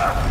Yeah.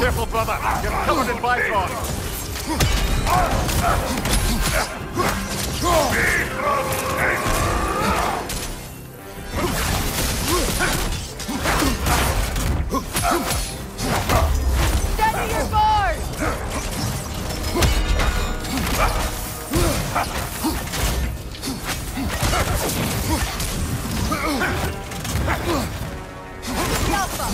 Careful, brother. You're covered in. Steady Alpha!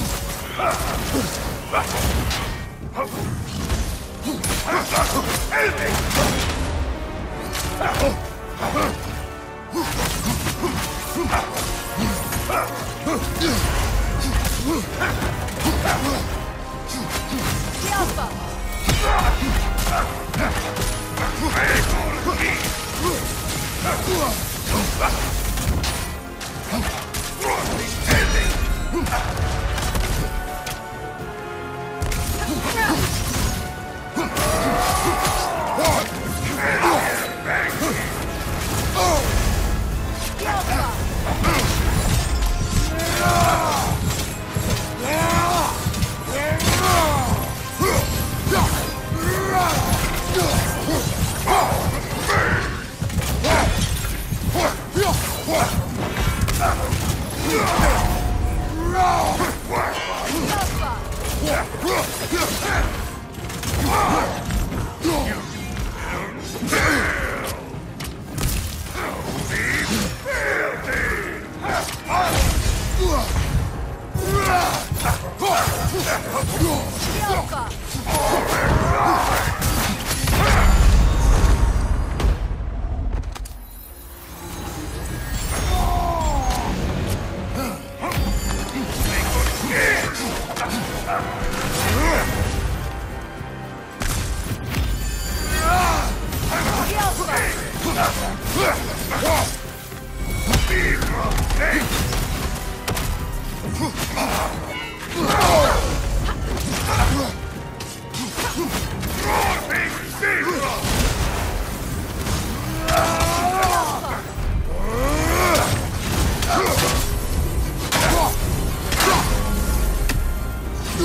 Alpha!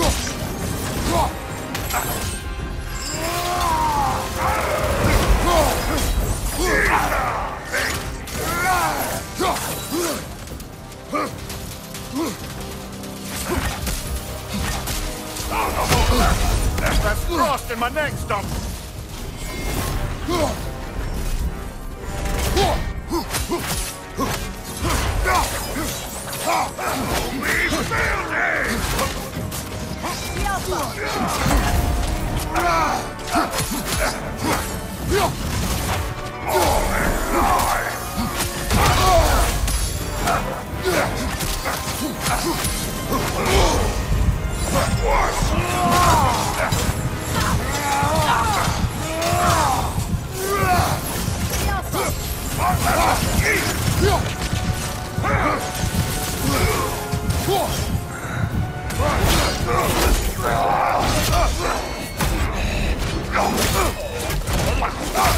Alpha! Frost in my neck stump. Go! Oh.